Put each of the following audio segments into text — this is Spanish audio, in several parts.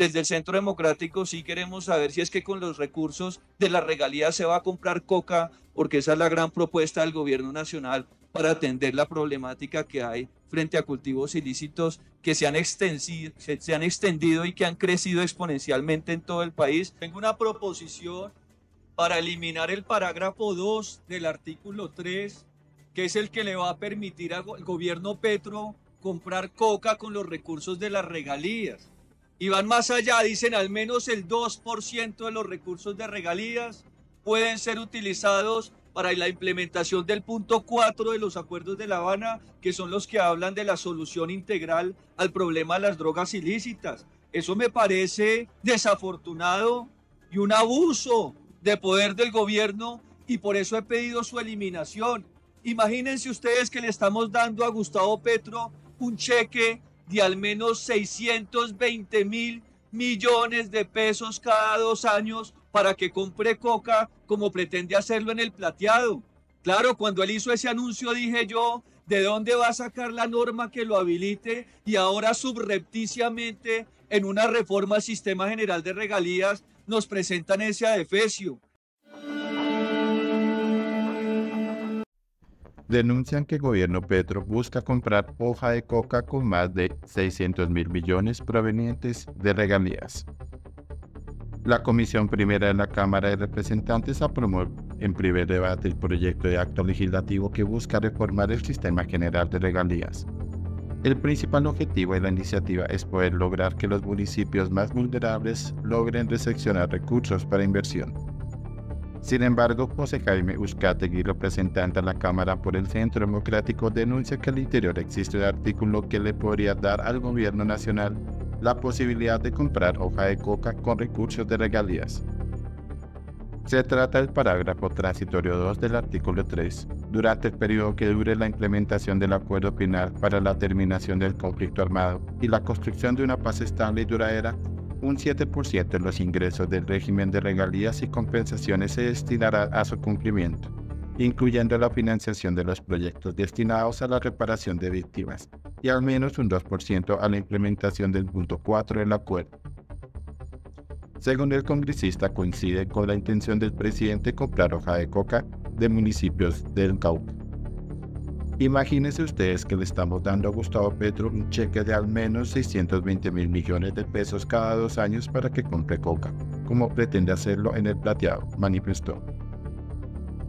desde el Centro Democrático sí queremos saber si es que con los recursos de la regalía se va a comprar coca, porque esa es la gran propuesta del gobierno nacional para atender la problemática que hay frente a cultivos ilícitos que se han, extendido, se han extendido y que han crecido exponencialmente en todo el país. Tengo una proposición para eliminar el parágrafo 2 del artículo 3, que es el que le va a permitir al gobierno Petro comprar coca con los recursos de las regalías. Y van más allá, dicen al menos el 2% de los recursos de regalías pueden ser utilizados para la implementación del punto 4 de los acuerdos de La Habana, que son los que hablan de la solución integral al problema de las drogas ilícitas. Eso me parece desafortunado y un abuso de poder del gobierno y por eso he pedido su eliminación. Imagínense ustedes que le estamos dando a Gustavo Petro un cheque de al menos 620 mil millones de pesos cada dos años para que compre coca como pretende hacerlo en el plateado. Claro, cuando él hizo ese anuncio dije yo, ¿de dónde va a sacar la norma que lo habilite? Y ahora subrepticiamente en una reforma al sistema general de regalías nos presentan ese adefesio. Denuncian que el gobierno Petro busca comprar hoja de coca con más de 600 mil millones provenientes de regalías. La Comisión Primera de la Cámara de Representantes aprobó en primer debate el proyecto de acto legislativo que busca reformar el sistema general de regalías. El principal objetivo de la iniciativa es poder lograr que los municipios más vulnerables logren recepcionar recursos para inversión sin embargo, José Jaime Uzcategui, representante a la Cámara por el Centro Democrático, denuncia que al interior existe un artículo que le podría dar al gobierno nacional la posibilidad de comprar hoja de coca con recursos de regalías. Se trata del parágrafo transitorio 2 del artículo 3. Durante el periodo que dure la implementación del acuerdo final para la terminación del conflicto armado y la construcción de una paz estable y duradera, un 7% de los ingresos del régimen de regalías y compensaciones se destinará a su cumplimiento, incluyendo la financiación de los proyectos destinados a la reparación de víctimas, y al menos un 2% a la implementación del punto 4 del acuerdo. Según el congresista, coincide con la intención del presidente comprar hoja de coca de municipios del Cauca. Imagínense ustedes que le estamos dando a Gustavo Petro un cheque de al menos 620 mil millones de pesos cada dos años para que compre coca, como pretende hacerlo en el plateado, manifestó.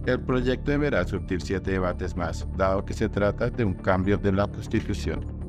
El proyecto deberá surtir siete debates más, dado que se trata de un cambio de la Constitución.